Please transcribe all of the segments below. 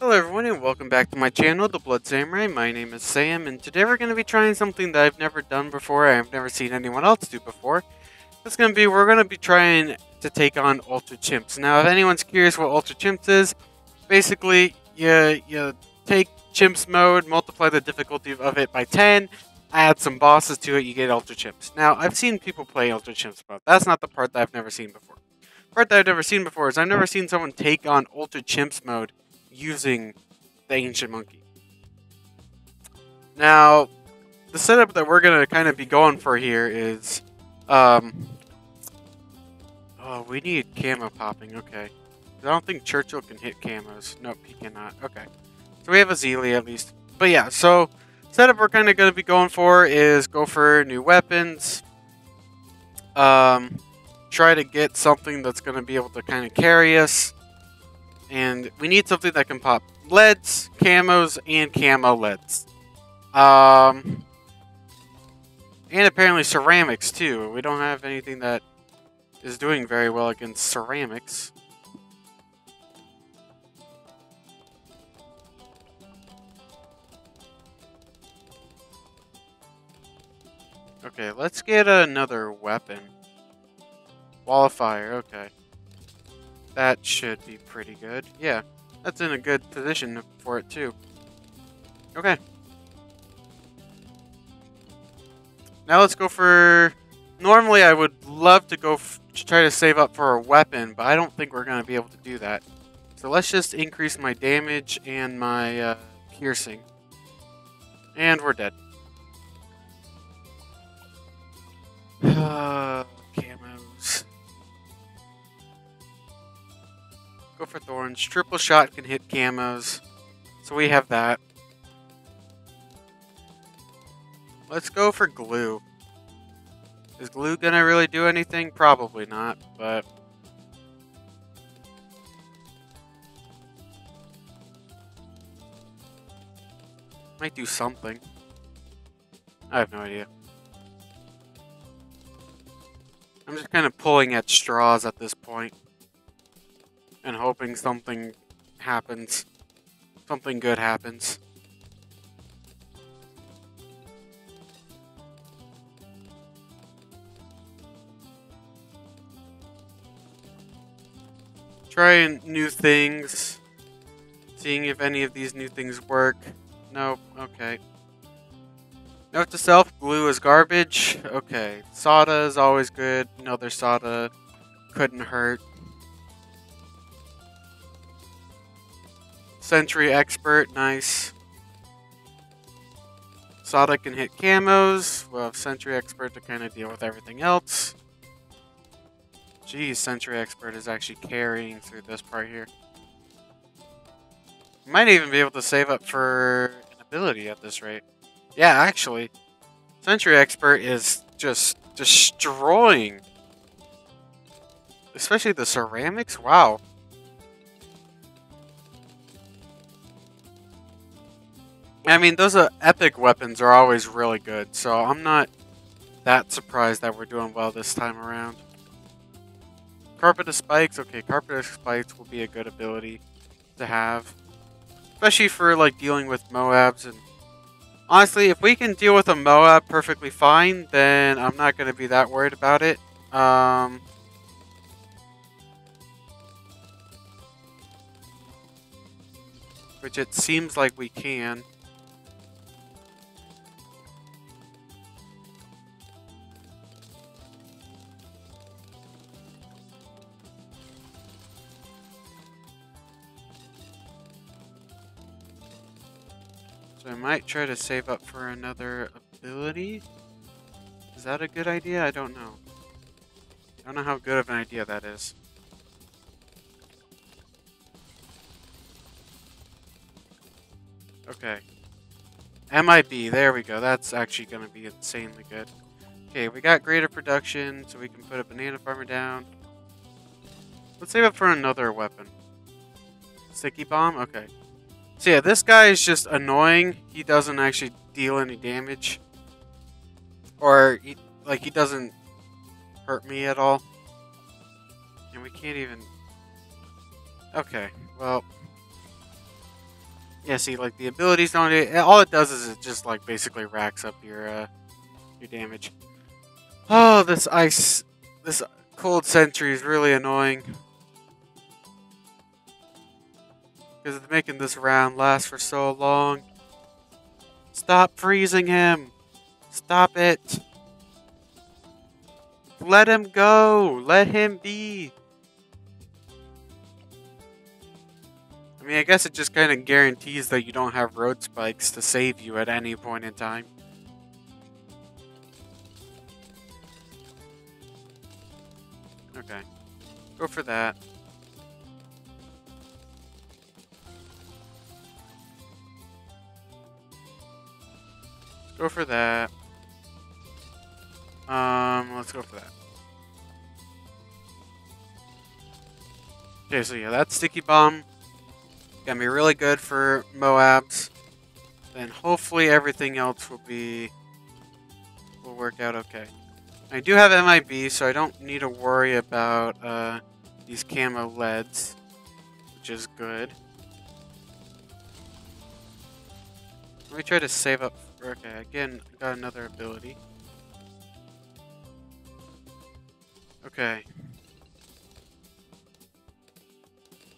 Hello everyone and welcome back to my channel, The Blood Samurai. My name is Sam and today we're going to be trying something that I've never done before, I've never seen anyone else do before. It's going to be, we're going to be trying to take on Ultra Chimps. Now if anyone's curious what Ultra Chimps is, basically you, you take Chimps mode, multiply the difficulty of it by 10, add some bosses to it, you get Ultra Chimps. Now I've seen people play Ultra Chimps mode, that's not the part that I've never seen before. The part that I've never seen before is I've never seen someone take on Ultra Chimps mode using the ancient monkey. Now, the setup that we're gonna kind of be going for here is, um, oh, we need camo popping. Okay, I don't think Churchill can hit camos. Nope, he cannot. Okay, so we have Azili at least. But yeah, so setup we're kind of gonna be going for is go for new weapons. Um, try to get something that's gonna be able to kind of carry us and we need something that can pop leads, camos, and camo leads. Um, and apparently ceramics too. We don't have anything that is doing very well against ceramics. Okay, let's get another weapon. Fire, okay. That should be pretty good. Yeah, that's in a good position for it too. Okay. Now let's go for... Normally I would love to go to try to save up for a weapon, but I don't think we're going to be able to do that. So let's just increase my damage and my uh, piercing. And we're dead. Go for Thorns. Triple shot can hit camos. So we have that. Let's go for glue. Is glue gonna really do anything? Probably not, but... Might do something. I have no idea. I'm just kind of pulling at straws at this point and hoping something happens. Something good happens. Trying new things. Seeing if any of these new things work. Nope. Okay. Note to self, glue is garbage. Okay. Sauda is always good. Another Sauda couldn't hurt. Sentry Expert, nice. Sauda can hit camos. We'll have Sentry Expert to kind of deal with everything else. Geez, Sentry Expert is actually carrying through this part here. Might even be able to save up for an ability at this rate. Yeah, actually. Sentry Expert is just destroying. Especially the ceramics. Wow. I mean, those uh, epic weapons are always really good, so I'm not that surprised that we're doing well this time around. Carpet of Spikes, okay, Carpet of Spikes will be a good ability to have. Especially for, like, dealing with Moabs, and honestly, if we can deal with a Moab perfectly fine, then I'm not going to be that worried about it. Um... Which it seems like we can. Might try to save up for another ability. Is that a good idea? I don't know. I don't know how good of an idea that is. Okay. MIB, there we go. That's actually going to be insanely good. Okay, we got greater production, so we can put a banana farmer down. Let's save up for another weapon. Sticky bomb? Okay. So yeah, this guy is just annoying. He doesn't actually deal any damage. Or, he, like, he doesn't hurt me at all. And we can't even... Okay, well... Yeah, see, like the abilities don't. It, all it does is it just like basically racks up your uh, your damage. Oh, this ice, this cold sentry is really annoying. Because making this round last for so long. Stop freezing him! Stop it! Let him go! Let him be! I mean, I guess it just kind of guarantees that you don't have road spikes to save you at any point in time. Okay. Go for that. Go for that. Um, let's go for that. Okay, so yeah, that sticky bomb gonna be really good for Moabs. Then hopefully everything else will be will work out okay. I do have MIB, so I don't need to worry about uh, these camo leads, which is good. Let me try to save up. Okay, again, got another ability. Okay.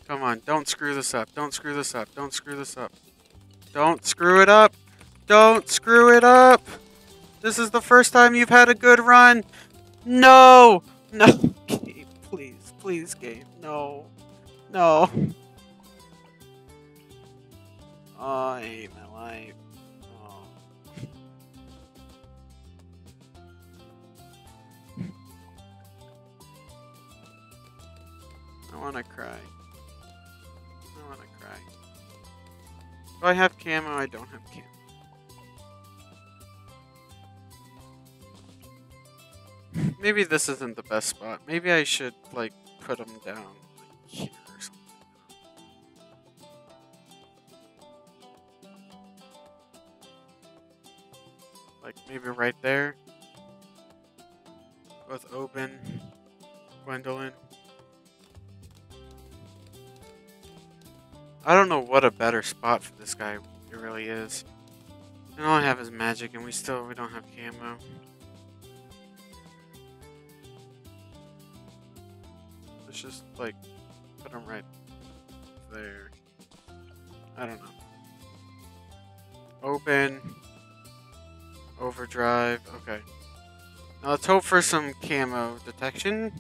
Come on, don't screw this up. Don't screw this up. Don't screw this up. Don't screw it up. Don't screw it up. This is the first time you've had a good run. No! No, game. Please, please, game. No. No. Oh, I hate my life. Want to cry. I want to cry. Do I have camo? I don't have camo. Maybe this isn't the best spot. Maybe I should, like, put them down like, here or something. Like, maybe right there. With Obyn, Gwendolin. I don't know what a better spot for this guy it really is. And all I have is magic, and we still we don't have camo. Let's just like put him right there. I don't know. Obyn. Overdrive. Okay. Now let's hope for some camo detection.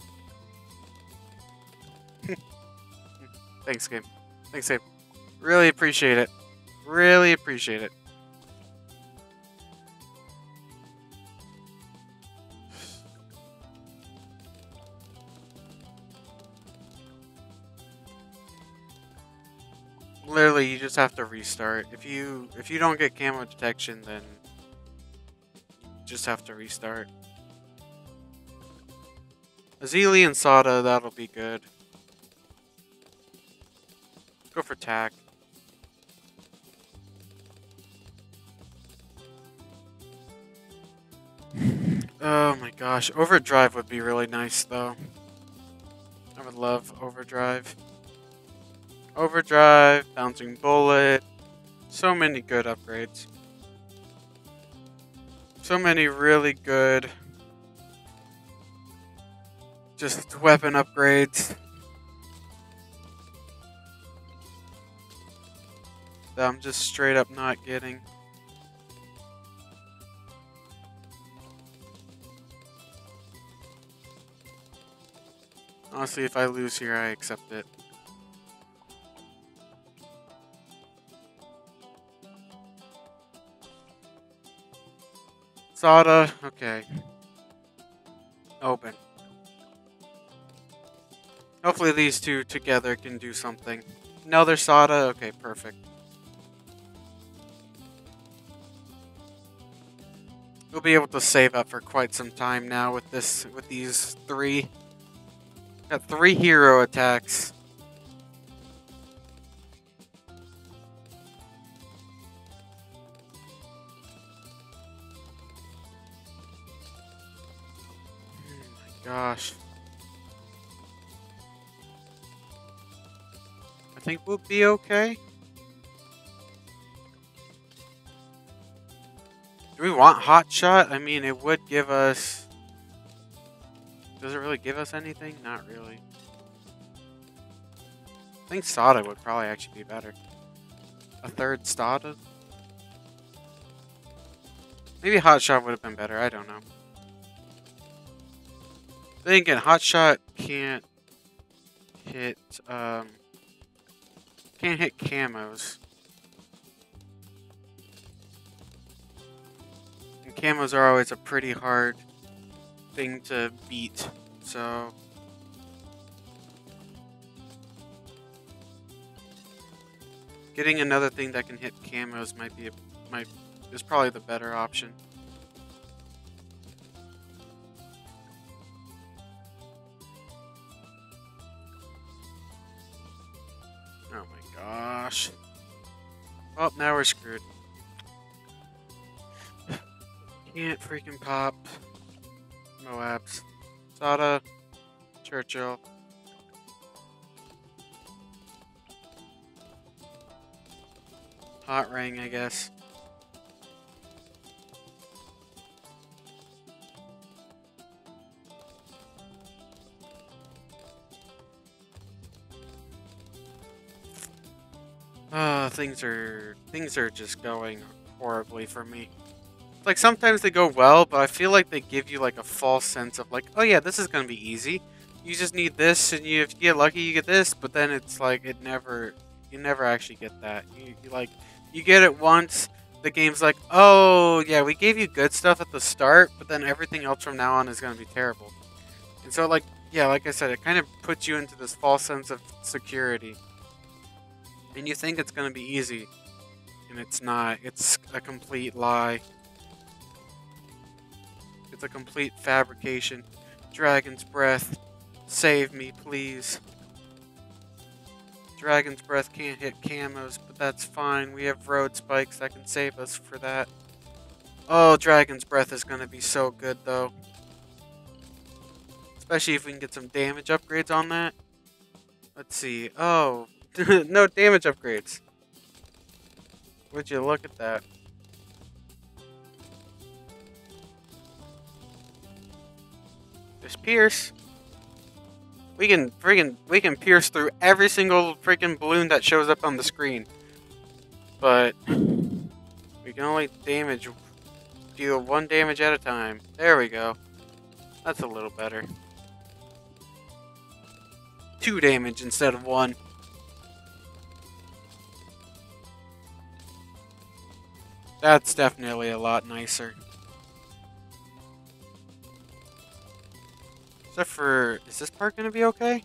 Thanks, game. Thanks, game. Really appreciate it. Really appreciate it. Literally, you just have to restart. If you if you don't get camo detection, then you just have to restart. Azili and Sauda, that'll be good. Go for tack. Oh my gosh, overdrive would be really nice though. I would love overdrive. Overdrive, bouncing bullet, so many good upgrades. So many really good just weapon upgrades. That I'm just straight up not getting. Honestly, if I lose here, I accept it. Sauda, okay. Obyn. Hopefully these two together can do something. Another Sauda, okay, perfect. We'll be able to save up for quite some time now with this, with these three. Got three hero attacks. Oh gosh. I think we'll be okay. Do we want Hot Shot? I mean, it would give us... Does it really give us anything? Not really. I think Sauda would probably actually be better. A third Sauda? Maybe Hot Shot would have been better. I don't know. Then again, Hot Shot can't hit, um, can't hit camos. And camos are always a pretty hard thing to beat, so... Getting another thing that can hit camos might be a, might is probably the better option. Oh my gosh. Well, now we're screwed. Can't freaking pop. Moabs. Sauda. Churchill. Hot ring, I guess. Uh, things are things are just going horribly for me. Like sometimes they go well, but I feel like they give you like a false sense of like, oh yeah, this is gonna be easy. You just need this, and you if you get lucky, you get this. But then it's like it never, you never actually get that. You, you like, you get it once. The game's like, oh yeah, we gave you good stuff at the start, but then everything else from now on is gonna be terrible. And so like, yeah, like I said, it kind of puts you into this false sense of security and you think it's gonna be easy, and it's not. It's a complete lie. A complete fabrication. Dragon's Breath, save me, please. Dragon's Breath can't hit camos, but that's fine. We have road spikes that can save us for that. Oh, Dragon's Breath is gonna be so good, though. Especially if we can get some damage upgrades on that. Let's see. Oh, no damage upgrades. Would you look at that? Pierce. We can freaking we can pierce through every single freaking balloon that shows up on the screen. But we can only damage deal one damage at a time. There we go. That's a little better. Two damage instead of one. That's definitely a lot nicer. Except for, is this part to be okay?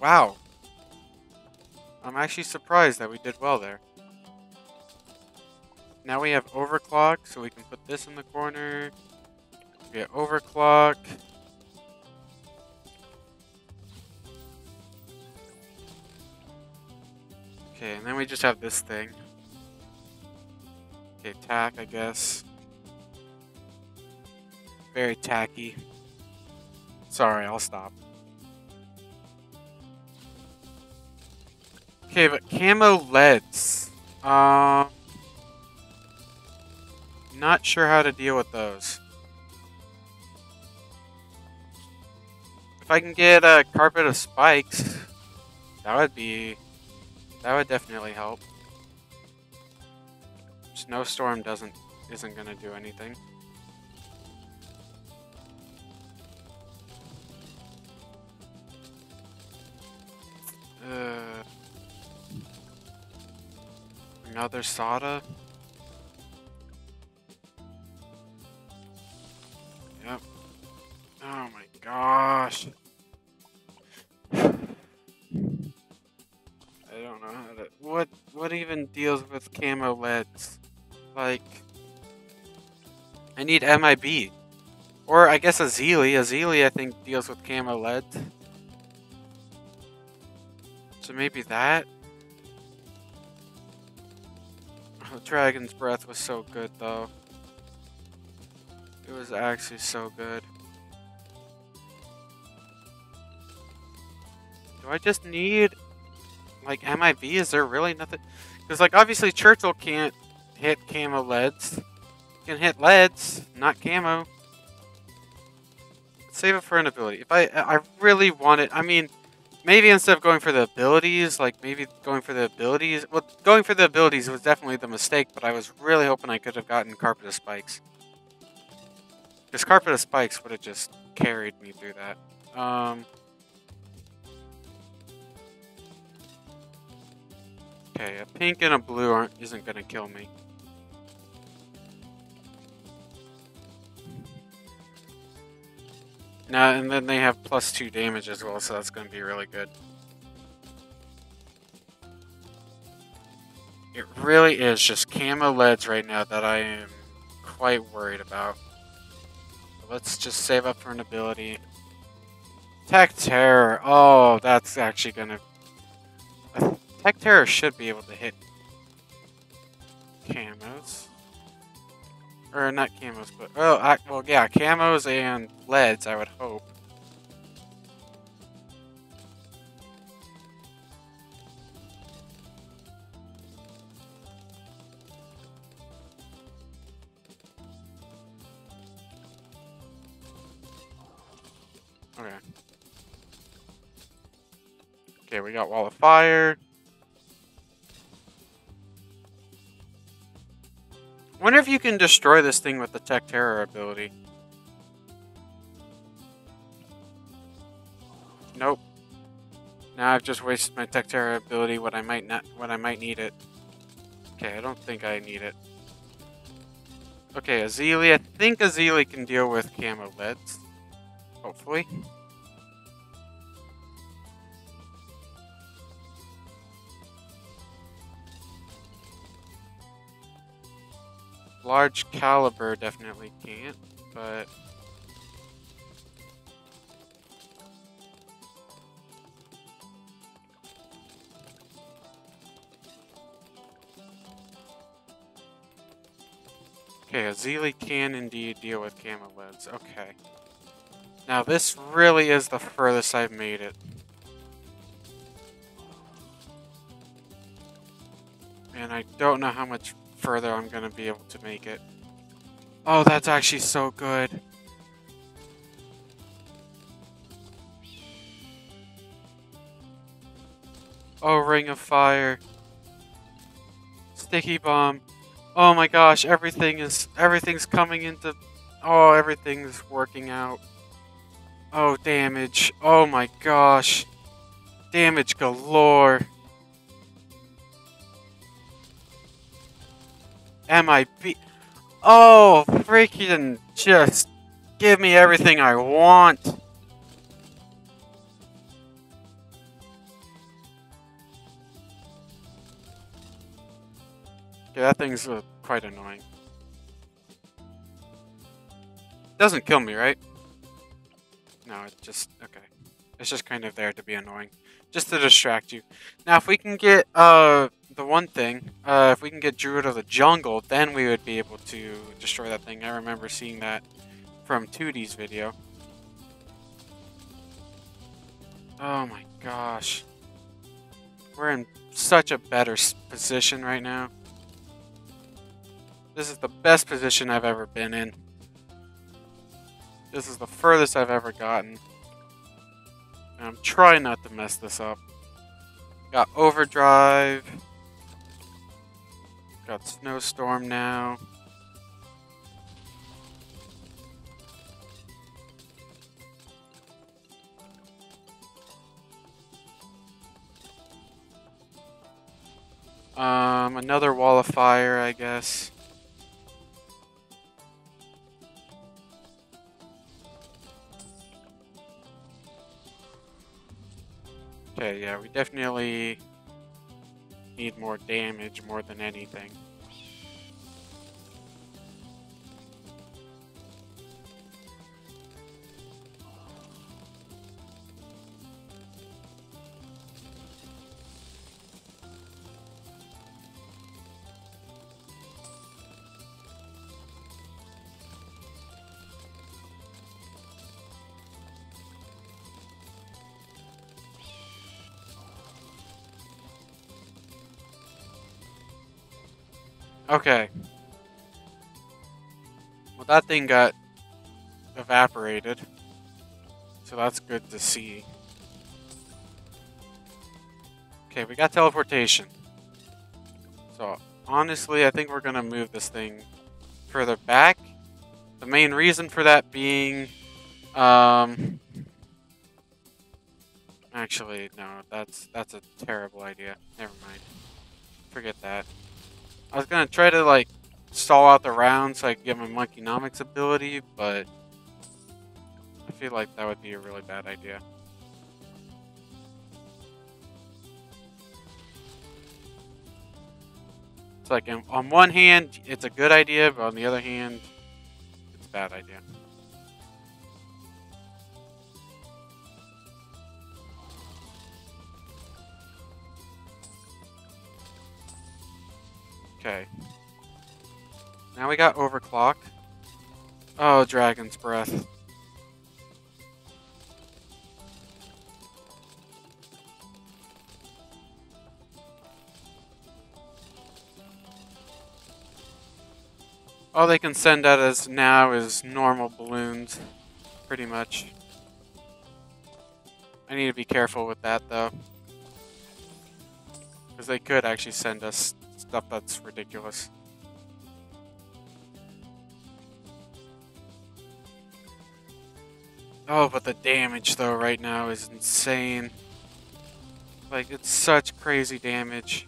Wow. I'm actually surprised that we did well there. Now we have overclock, so we can put this in the corner. We overclock. Okay, and then we just have this thing. Okay, tack, I guess. Very tacky. Sorry, I'll stop. Okay, but camo leads. Um, not sure how to deal with those. If I can get a carpet of spikes, that would be, that would definitely help. Snowstorm doesn't isn't gonna do anything. Uh, another Sauda. Yep. Oh my gosh. I don't know how to. What what even deals with camo leads? Like, I need MIB. Or I guess Azili. Azili, I think, deals with camo lead. So maybe that? Oh, Dragon's Breath was so good, though. It was actually so good. Do I just need, like, MIB? Is there really nothing? Because, like, obviously Churchill can't hit camo leads. Can hit leads, not camo. Save it for an ability. If I I really want it, I mean, maybe instead of going for the abilities, like maybe going for the abilities. Well, going for the abilities was definitely the mistake, but I was really hoping I could have gotten Carpet of Spikes. Because Carpet of Spikes would have just carried me through that. Um. Okay, a pink and a blue aren't isn't gonna kill me. Now, and then they have plus two damage as well, so that's gonna be really good. It really is just camo leads right now that I am quite worried about. Let's just save up for an ability. Tech Terror. Oh, that's actually gonna Tech Terror should be able to hit camos. Or not camos, but oh, I, well, yeah, camos and leads. I would hope. Okay. Okay, we got Wall of Fire. Wonder if you can destroy this thing with the Tech Terror ability. Nope. Now I've just wasted my Tech Terror ability when I might not when I might need it. Okay, I don't think I need it. Okay, Azili. I think Azili can deal with camo leads. Hopefully. Large caliber definitely can't, but... Okay, Azili can indeed deal with camo leads. Okay. Now this really is the furthest I've made it. And I don't know how much further I'm to be able to make it. Oh, that's actually so good. Oh, Ring of Fire. Sticky Bomb. Oh my gosh, everything is everything's coming into Oh, everything's working out. Oh, damage. Oh my gosh. Damage galore. MIB. Oh, freaking just give me everything I want. Yeah, that thing's uh, quite annoying. Doesn't kill me, right? No, it just... Okay. It's just kind of there to be annoying. Just to distract you. Now, if we can get, uh the one thing, uh, if we can get Druid of the Jungle, then we would be able to destroy that thing. I remember seeing that from 2D's video. Oh my gosh. We're in such a better position right now. This is the best position I've ever been in. This is the furthest I've ever gotten. And I'm trying not to mess this up. Got overdrive. Got snowstorm now. Um, another wall of fire, I guess. Okay, yeah, we definitely need more damage more than anything. Okay. Well, that thing got evaporated. So that's good to see. Okay, we got teleportation. So, honestly, I think we're going to move this thing further back. The main reason for that being... Um, actually, no, that's that's a terrible idea. Never mind. Forget that. I was to try to, like, stall out the round so I can get my Monkeynomics ability, but I feel like that would be a really bad idea. It's like, on one hand, it's a good idea, but on the other hand, it's a bad idea. Okay. Now we got overclock. Oh, Dragon's Breath. All they can send at us now is normal balloons, pretty much. I need to be careful with that, though. Because they could actually send us stuff that's ridiculous. Oh, but the damage, though, right now is insane. Like, it's such crazy damage.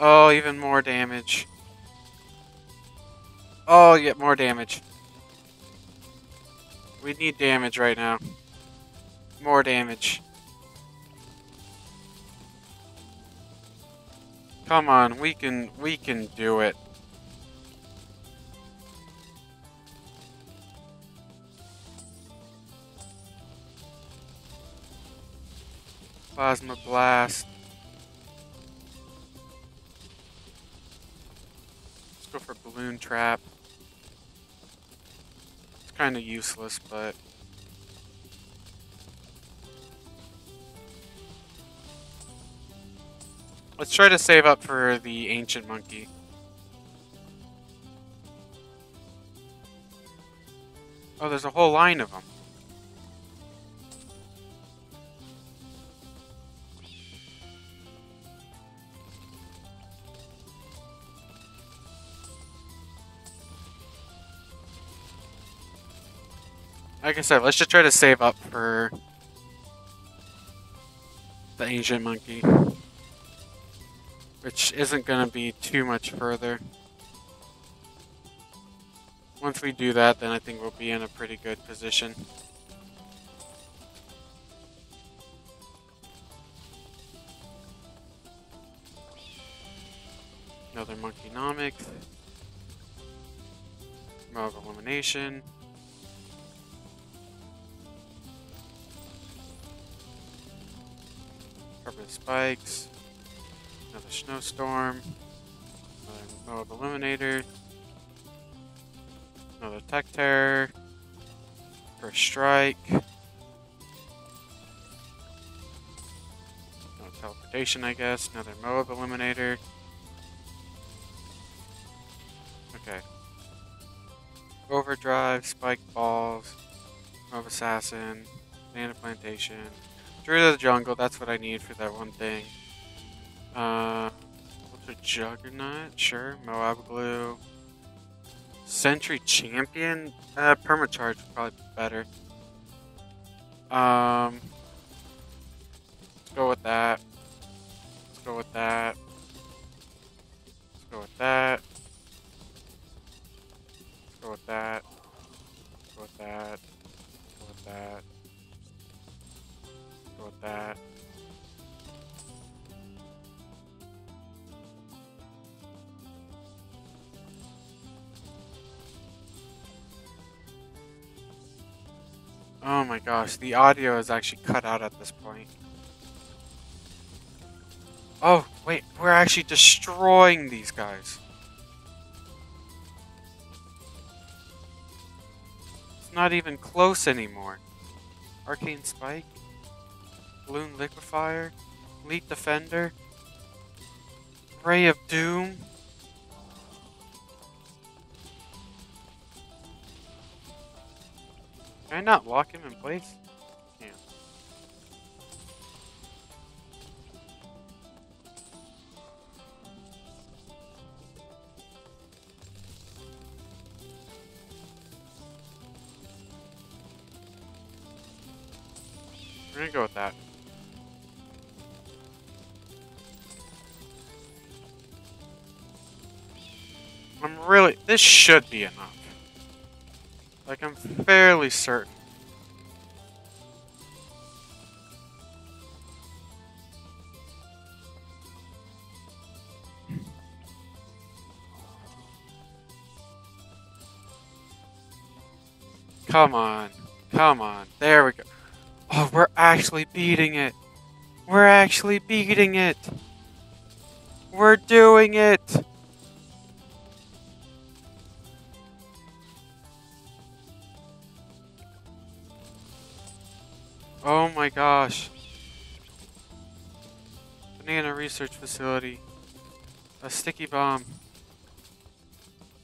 Oh, even more damage. Oh, get more damage. We need damage right now. More damage. Come on, we can we can do it. Plasma blast. Let's go for Balloon Trap. Kind of useless, but... Let's try to save up for the Ancient Monkey. Oh, there's a whole line of them. Like I said, let's just try to save up for the ancient monkey. Which isn't going to be too much further. Once we do that, then I think we'll be in a pretty good position. Another Monkeynomics. Of Elimination. Carbon spikes. Another snowstorm. Another Moab Eliminator. Another tech terror. First strike. Teleportation, I guess. Another Moab Eliminator. Okay. Overdrive, Spike Balls, Moab Assassin, Banana Plantation, through the jungle, that's what I need for that one thing. Uh, Ultra Juggernaut, sure. Moab Glue. Sentry Champion? Uh, Permacharge would probably be better. Um, let's go with that. Let's go with that. Oh my gosh, the audio is actually cut out at this point. Oh, wait, we're actually destroying these guys. It's not even close anymore. Arcane Spike, Balloon Liquefier, Elite Defender, Ray of Doom. Not lock him in place? We're gonna go with that. I'm really. This should be enough. Like, I'm fairly certain. Come on. Come on. There we go. Oh, we're actually beating it. We're actually beating it. We're doing it. Oh my gosh. Banana research facility. A sticky bomb.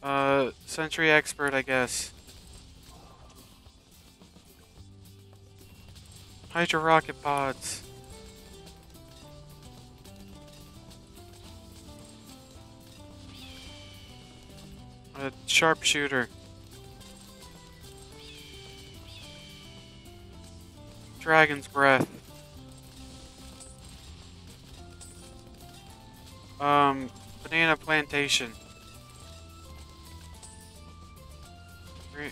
Uh, Sentry expert, I guess. Hydra rocket pods. A sharpshooter. Dragon's breath. Um, banana plantation. Banana.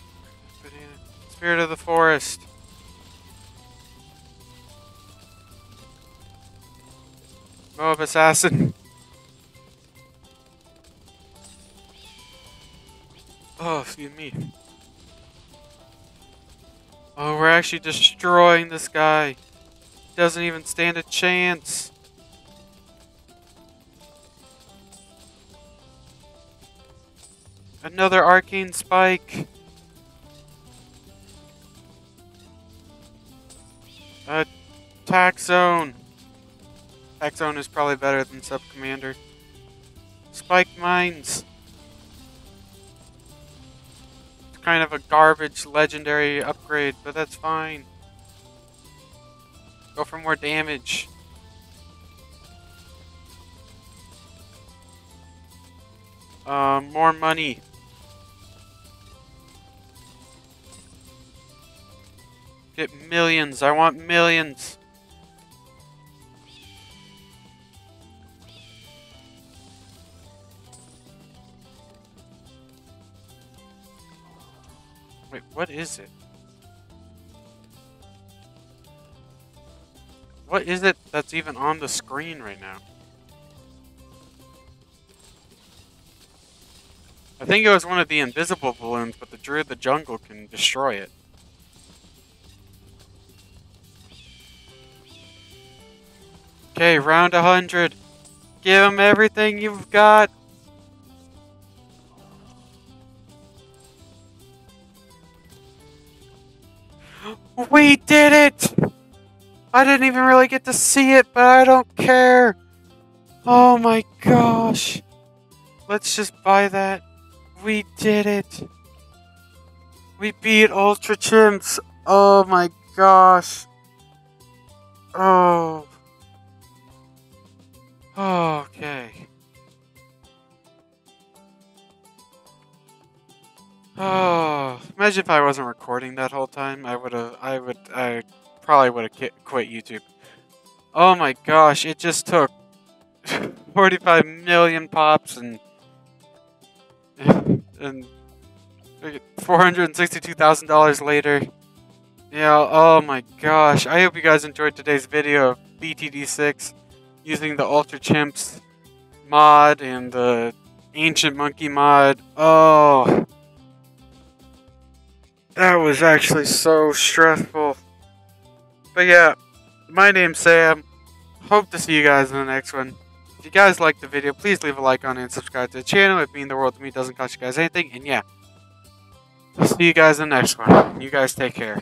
Spirit of the forest. Moab assassin. Oh, excuse me. Oh, we're actually destroying this guy. Doesn't even stand a chance. Another arcane spike. Attack zone. Zone is probably better than sub commander. Spike mines. It's kind of a garbage legendary upgrade, but that's fine. Go for more damage. Uh, more money. Get millions. I want millions. Wait, what is it? What is it that's even on the screen right now? I think it was one of the invisible balloons, but the Druid of the Jungle can destroy it. Okay, round 100. Give him everything you've got. I didn't even really get to see it, but I don't care. Oh my gosh. Let's just buy that. We did it. We beat Ultra Chimps. Oh my gosh. Oh. Okay. Oh, imagine if I wasn't recording that whole time. I would have, I would, I probably would have quit YouTube. Oh my gosh, it just took 45 million pops and and $462,000 later. Yeah, oh my gosh. I hope you guys enjoyed today's video of BTD6 using the Ultra Chimps mod and the Ancient Monkey mod. Oh, that was actually so stressful. But yeah, my name's Sam. Hope to see you guys in the next one. If you guys liked the video, please leave a like on it and subscribe to the channel. It means the world to me. Doesn't cost you guys anything. And yeah, see you guys in the next one. You guys take care.